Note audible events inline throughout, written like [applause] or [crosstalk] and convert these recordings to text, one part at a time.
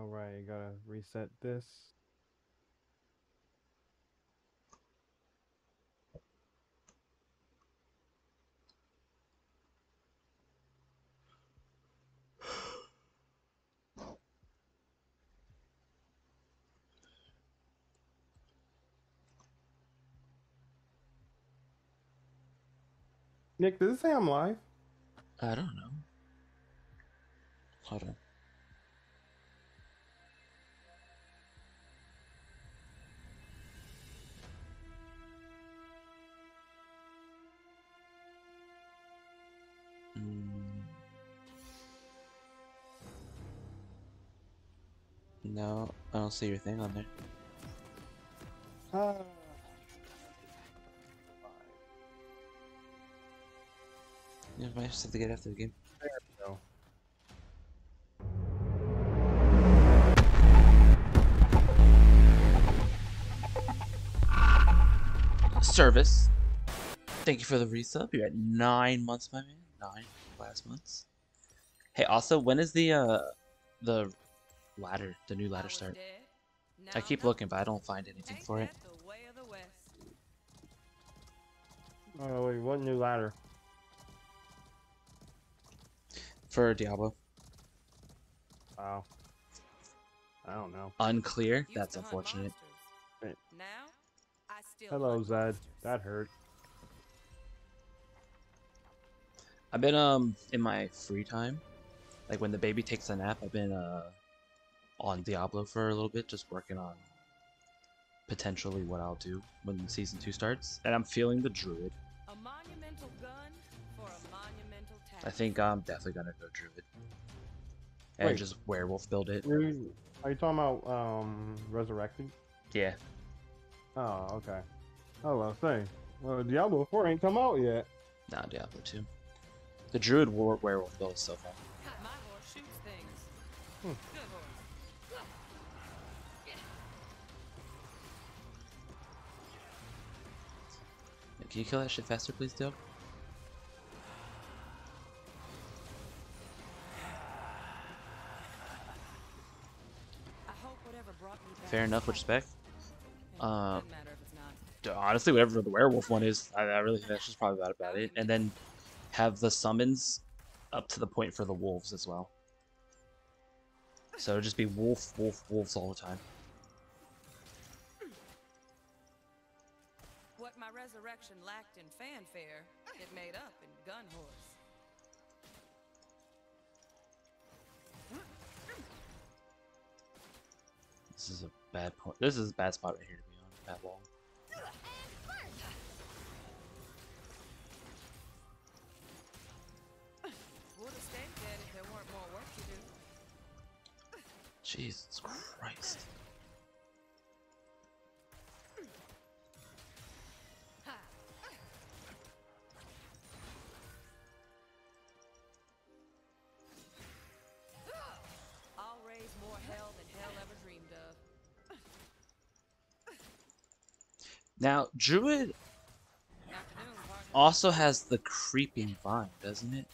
Alright, gotta reset this. Nick, does it say I'm live? I don't know. Hold on. No, I don't see your thing on there. Ah. You might just have to get after the game. There we go. Service. Thank you for the resub. You're at nine months, my man. Nine last months. Hey, also, when is the uh the ladder, the new ladder start? I keep looking, but I don't find anything for it. Oh wait, what new ladder? For Diablo. Wow. I don't know. Unclear. That's unfortunate. Right. Now, I still Hello, Zed. monsters. That hurt. I've been um in my free time, like when the baby takes a nap, I've been uh on Diablo for a little bit, just working on potentially what I'll do when season two starts, and I'm feeling the druid. A monumental gun for a monumental task. I think I'm definitely gonna go druid and Wait. just werewolf build it. You- Are you talking about um resurrected? Yeah, Oh, okay. Oh, well, say. Well, Diablo 4 ain't come out yet. not Diablo two. The druid war werewolf build is so fun. My horse shoots things. Hmm. Can you kill that shit faster, please, Doug? I hope whatever brought me back Fair enough, fine. respect. Uh, doesn't matter if it's not. D- honestly, whatever the werewolf one is, I, I really think that's just probably about, about it. And then have the summons up to the point for the wolves as well. So it'd just be wolf, wolf, wolves all the time. What my resurrection lacked in fanfare, it made up in gun horse. This is a bad point. This is a bad spot right here to be on. Bad wall. Would have stayed dead if there weren't more work to do. Jesus Christ. Now, Druid also has the creeping vine, doesn't it?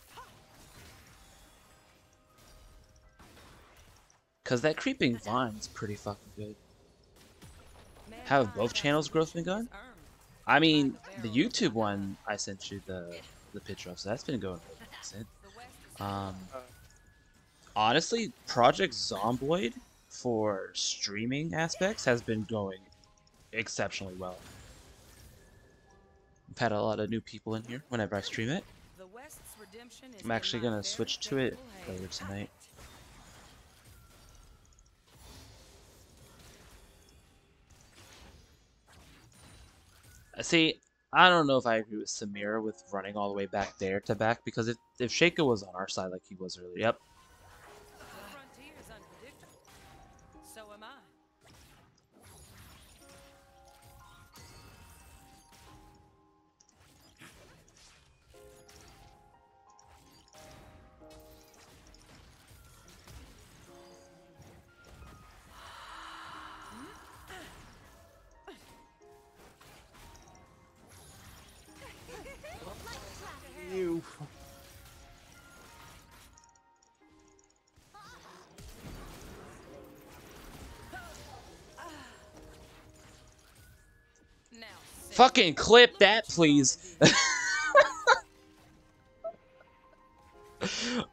Cause that creeping vine's pretty fucking good. Have both channels growth been going? I mean, the YouTube one I sent you the the picture of, so that's been going really decent. Is Um, honestly, Project Zomboid for streaming aspects has been going exceptionally well. I've had a lot of new people in here whenever I stream it. The West's redemption is I'm actually gonna switch to it later tonight. Uh, See, I don't know if I agree with Samira with running all the way back there to back because if if Shaco was on our side like he was earlier, yep, Fucking clip that, please. [laughs]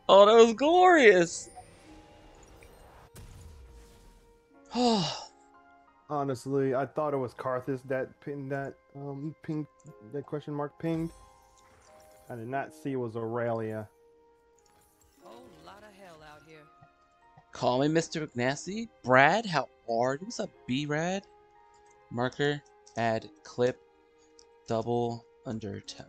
oh, that was glorious. Oh, [sighs] Honestly, I thought it was Karthus that pinned that um ping that question mark pinged. I did not see it was Aurelia. Whole lot of hell out here. call me Mr. McNasty. Brad, how are you? What's up, B-Rad? Marker, add clip, double under tower.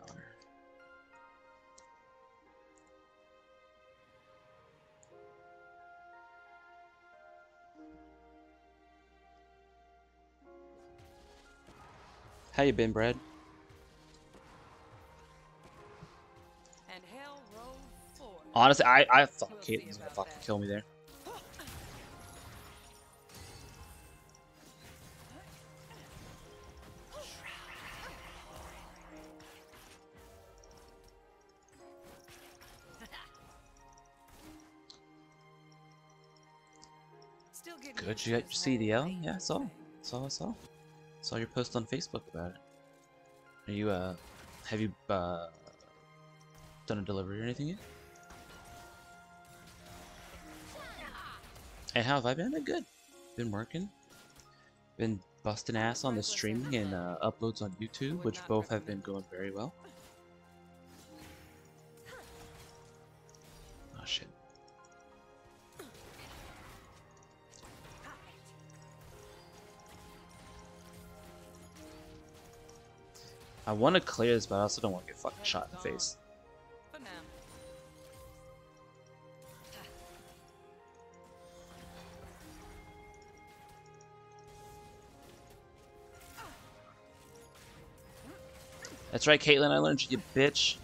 How you been, Brad? And hell. Honestly, I, I thought Kate was gonna fucking that. kill me there. Good, you got your CDL? Yeah, I saw. Saw, saw. Saw your post on Facebook about it. Are you, uh, have you, uh, done a delivery or anything yet? Hey, how have I been? I've been good. Been working. Been busting ass on the streaming and, uh, uploads on YouTube, which both have been going very well. I want to clear this, but I also don't want to get fucking shot in the face. That's right, Caitlyn. I learned you, you bitch.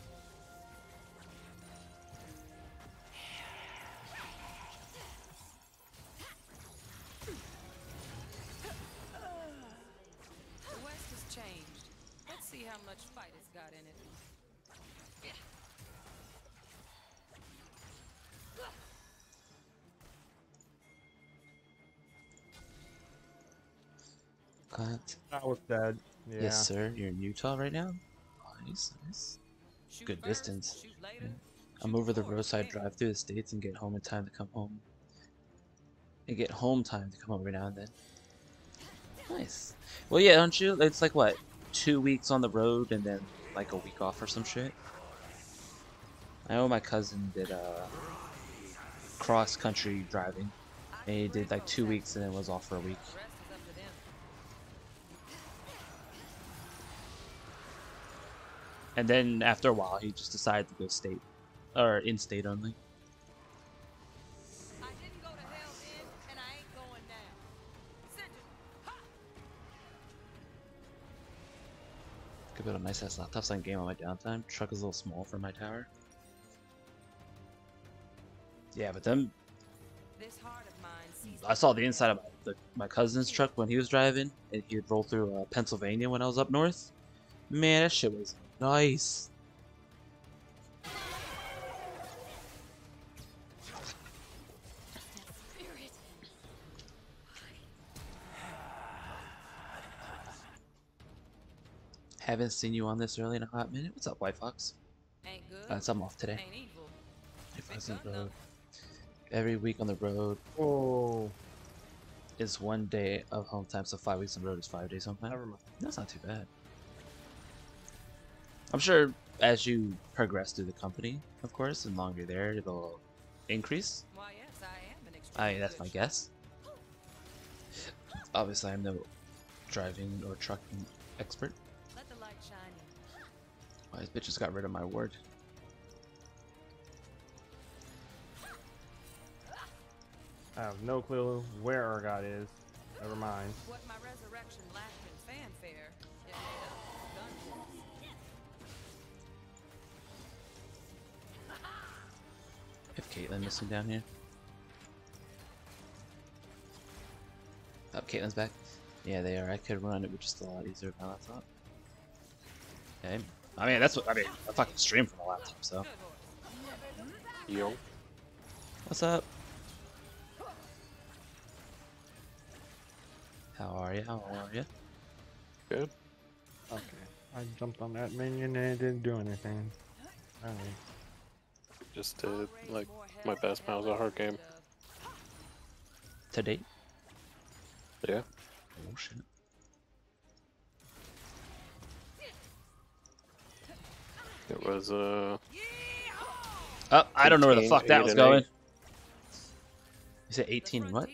Sir. You're in Utah right now. Nice, nice. Good distance. Yeah. I'm over the roadside drive through the states and get home in time to come home. And get home time to come over now and then. Nice. Well, yeah, don't you? It's like what, two weeks on the road and then like a week off or some shit. I know my cousin did uh cross country driving. And he did like two weeks and then was off for a week. And then after a while, he just decided to go state or in state only. I didn't go to Hell's End, and I ain't going now. Send it. Could build a nice ass laptop so I can game on my downtime. Truck is a little small for my tower. Yeah, but then This heart of mine sees I saw the inside of my, the, my cousin's truck when he was driving, and he would roll through uh, Pennsylvania when I was up north. Man, that shit was nice. Haven't seen you on this early in a hot minute. What's up, White Fox? Ain't good. Uh, so I'm off today. Ain't evil. If I Big was on gun, the though. road. Every week on the road Oh, is one day of home time, so five weeks on the road is five days home time. never mind. That's not too bad. I'm sure as you progress through the company, of course, and longer there, it'll increase. Why, yes, I am an I, that's my guess. Obviously, I'm no driving or trucking expert. Let the light shine in. Why, this bitch just got rid of my word. I have no clue where Urgot is. Never mind. What my force. If Caitlyn missing down here. Oh, Caitlyn's back. Yeah, they are. I could run it with just a lot easier with my laptop. Okay. I mean, that's what I mean. I fucking stream from a laptop, so. Yo. What's up? How are you? How are you? Good. Okay. I jumped on that minion and it didn't do anything. Alright. Just did like my best Malzahar game. To date. Yeah. Oh shit. It was uh Oh, I don't know where the fuck that was going. eight. You said 18 what?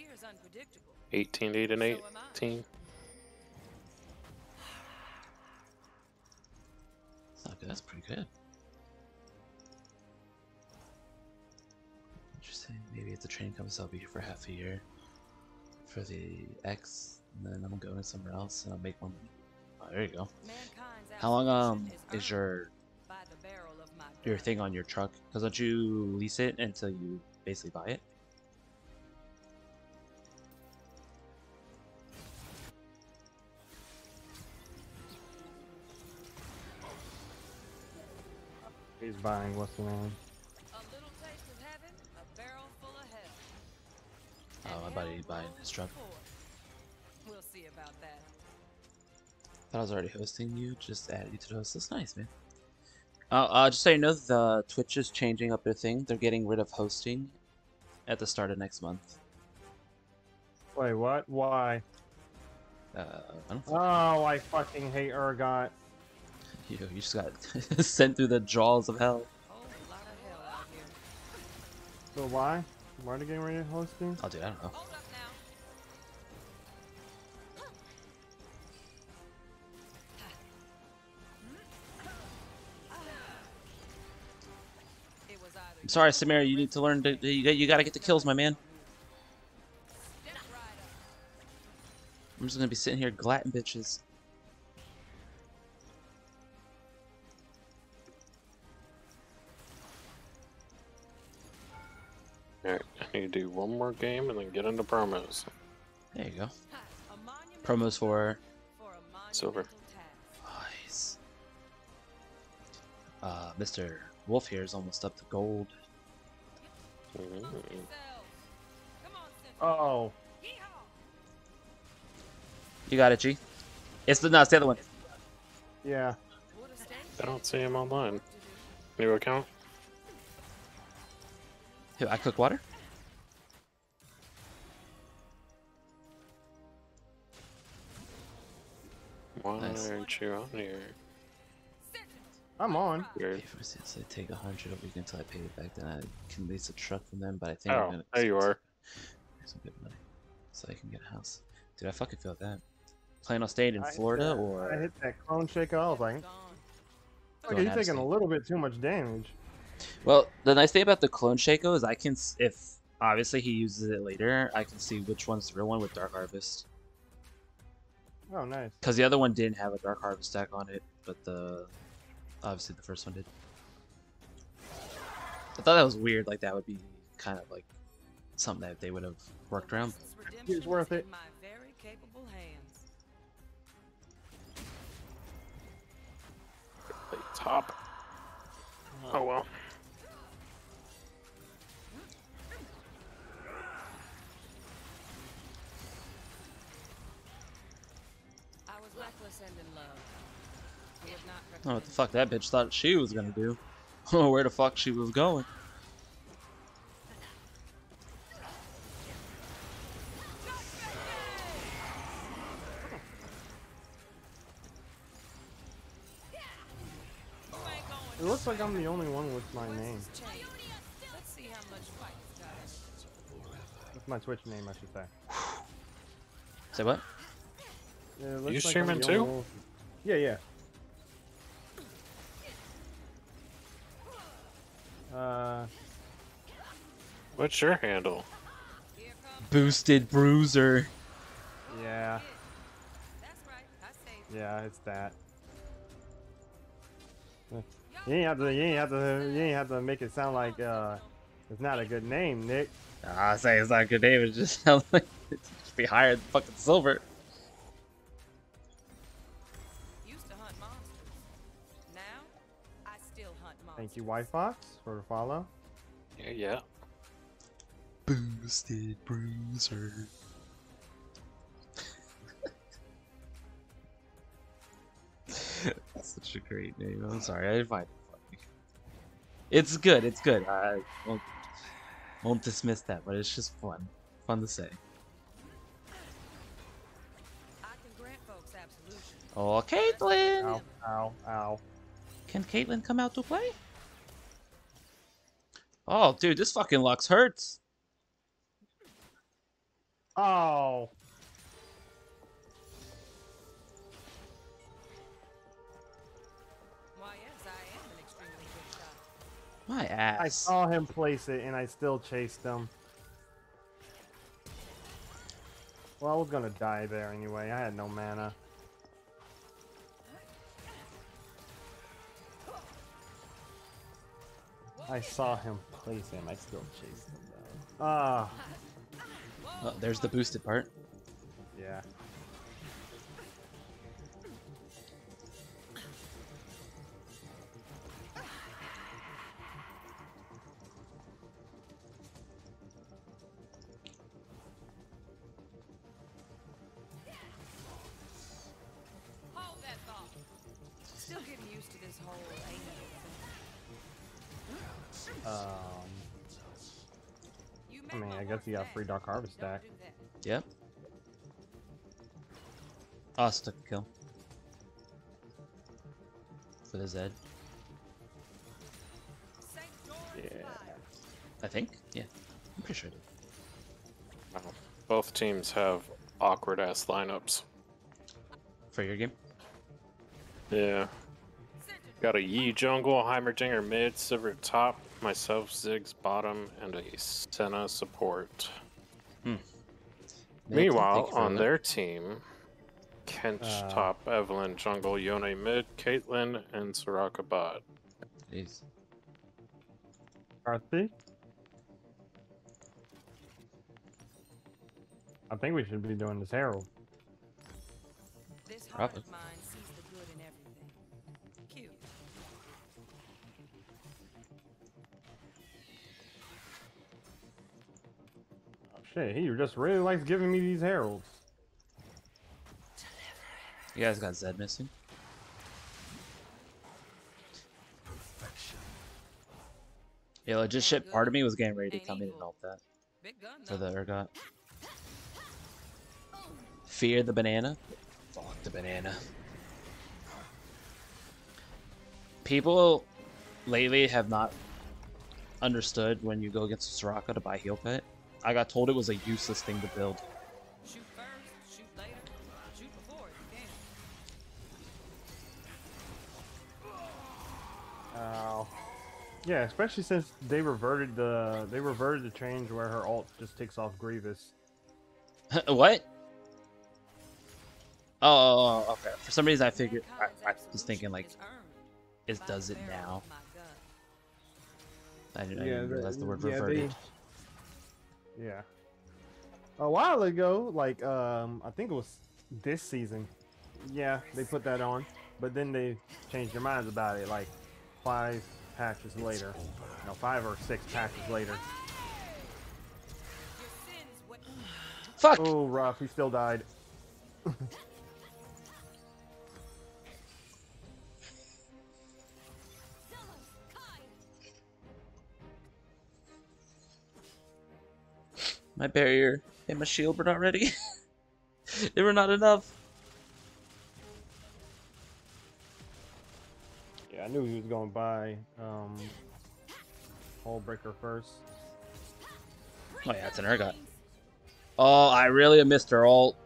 18 8 and 18. That's not good. That's pretty good. If the train comes, I'll be here for half a year for the X, and then I'm going somewhere else and I'll make more money. Oh, there you go. How long um is your your thing on your truck? Because don't you lease it until you basically buy it? He's buying what's the name? A little taste of heaven, a barrel full of hell. Oh, And I bet hell he's buying rolls his truck. We'll see about that. thought I was already hosting you. Just added you to the host. That's nice, man. Uh, uh, just so you know, the Twitch is changing up their thing. They're getting rid of hosting at the start of next month. Wait, what? Why? Uh, I don't Oh, I fucking hate Urgot. [laughs] you, you just got [laughs] sent through the jaws of hell. Whole lot of hell out here. So why? Why are they getting rid of hosting? Oh, dude, I don't know. Hold up now. It was either I'm sorry, Samira. You need to learn to. You got. You got to get the kills, my man. step right up. I'm just gonna be sitting here glatting bitches. Alright, I need to do one more game and then get into promos. There you go. Ha, a monumental Promos for. for Silver. Nice. Uh, Mr. Wolf here is almost up to gold. Mm. Amongst yourselves. Come on, Central. Oh, You got it, G. It's the no, it's the other one. yeah. What a stage I don't see him online. New account? Who, I cook water. Why Nice. aren't you on here? I'm on. Weird. If it says I take a hundred a week until I pay it back, then I can lease a truck from them. But I think I'm Oh, gonna there you are. Some good money, so I can get a house. Dude, I fucking feel that. Plan on staying in I Florida that- or I hit that clone Shaco I was like, okay, you're taking a little bit too much damage. Well, the nice thing about the clone Shaco is I can, if obviously he uses it later, I can see which one's the real one with Dark Harvest. Oh, nice. Because the other one didn't have a Dark Harvest stack on it, but the obviously the first one did. I thought that was weird. Like that would be kind of like something that they would have worked around. This redemption It's worth it. In my very capable hands. Play top. Oh well. Oh, what the fuck that bitch thought she was gonna do? [laughs] Oh, where the fuck she was going? You ain't going It looks like I'm the only one with my name. his chain? Let's see how much fight he's got. That's my Twitch name, I should say. Say what? Yeah, it looks You like I'm streaming the too? only one with- Yeah, yeah. Uh, What's your handle? Boosted Bruiser. yeah, That's right. I saved you. yeah, it's that. You ain't have to, you ain't have to, you ain't have to make it sound like uh, it's not a good name, Nick. I say it's not a good name. It just sounds [laughs] like it should be higher than fucking silver. Thank you, White Fox, for the follow. Yeah, yeah. Boosted Bruiser. [laughs] That's such a great name. I'm sorry, I didn't find it funny. It's good. It's good. I won't, won't dismiss that, but it's just fun. Fun to say. I can grant folks absolution. Oh, Caitlyn! Ow, ow, ow. Can Caitlyn come out to play? Oh, dude, this fucking Lux hurts. Oh. Why, yes, I am an extremely good shot. My ass I saw him place it and I still chased him. Well, I was gonna die there anyway. I had no mana. I saw him place him. I still chased him though. Ah, Oh, there's the boosted part. yeah. I make mean, my I guess work you got bad. free Dark Harvest Don't stack. Yep. Oh, it's took a kill. For the Zed. Yeah. I think? Yeah. I'm pretty sure I did. Wow. Both teams have awkward ass lineups. For your game? Yeah. Got a Yi jungle, Heimerdinger mid, Sivir top, myself Ziggs bottom, and a Senna support. Milton, Meanwhile, thank you for on that. their team, Kench Uh. top, Evelynn jungle, Yone mid, Caitlyn, and Soraka bot. Jeez. Karthi? I think we should be doing this Herald. This heart Probably. of mine shit, he just really likes giving me these Heralds. You guys got Zed missing? Yeah, legit shit. Part of me was getting ready to come in and help that for the Urgot. Fear the banana? Fuck the banana. People lately have not understood when you go against Soraka to buy heal pet. I got told it was a useless thing to build. Shoot first, shoot later, shoot before if you can. Ow. Yeah, especially since they reverted the they reverted the change where her alt just takes off Grievous. [laughs] what? Oh, oh, oh, oh, okay. For some reason, I figured I, I was thinking like is it does it now. of my gun. I didn't, I didn't realize the word yeah, reverted. they- yeah. A while ago, like um, I think it was this season. Yeah, they put that on, but then they changed their minds about it. Like five patches later, no, five or six patches later. Your sins what Fuck! Oh, rough. He still died. [laughs] My barrier and my shield were not ready. [laughs] they were not enough. Yeah, I knew he was going by um, Hullbreaker first. Oh yeah, it's an Urgot. Oh, I really missed her ult.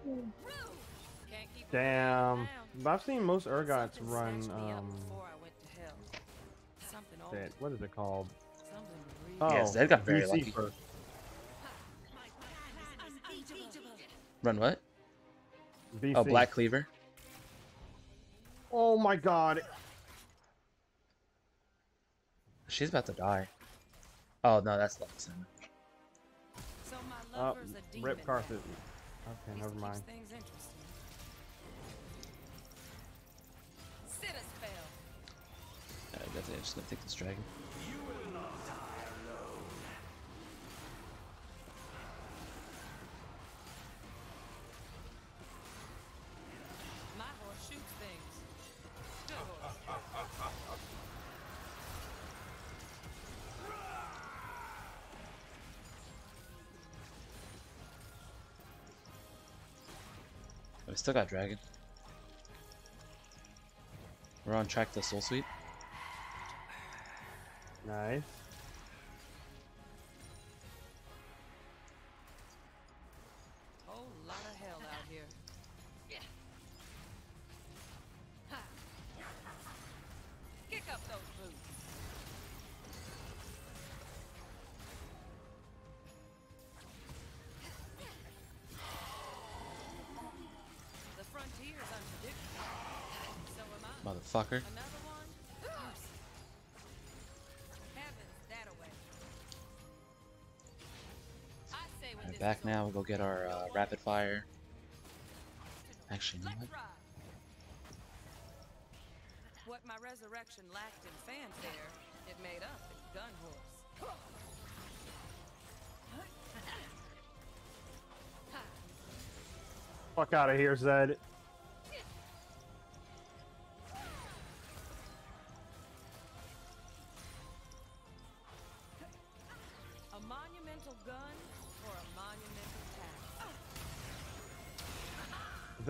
can't keep it Damn. But I've seen most Urgots run snatched me up um, before I went to hell. That, what is it called? Oh, real. Yeah, Zed got very VC lucky. first. Run what? VC. Oh, Black Cleaver. Oh my god. She's about to die. Oh no, that's Luxon. So my Uh, lover's a demon. Rip Carthage. Okay, Least never mind. keeps things. Sit a spell. I got to, I'm just gonna take this dragon. Oh, we still got dragon. We're on track to soul sweep. Alright, this back now. We'll go get our uh, rapid fire. Actually, you know let's what? ride. What my resurrection lacked in fanfare, it made up in gun horse. Fuck out of here, Zed.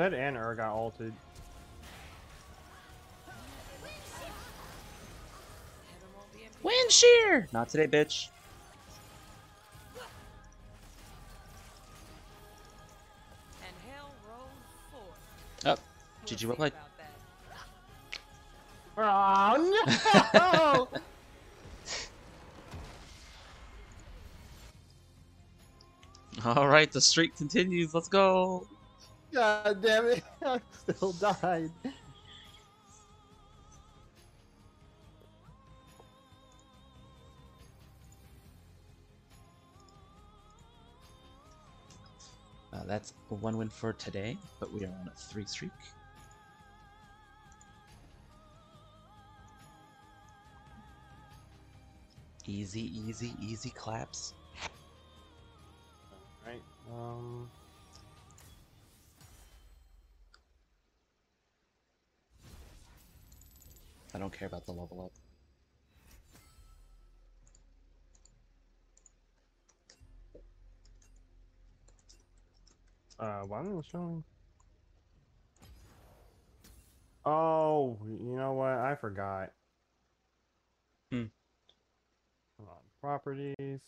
Zed and Urgot ulted. Heaven won't be empty. Wind shear! Not today, bitch. And hell rolled forth. Oh, We'll GG see well played. Oh no! Alright, the streak continues. Let's go. God damn it! [laughs] I still died. Uh, that's one win for today, but we are on a three streak. Easy, easy, easy claps. Right. Um. I don't care about the level up. Uh, why isn't it showing? Oh, you know what? I forgot. Hmm. Hold on. Properties.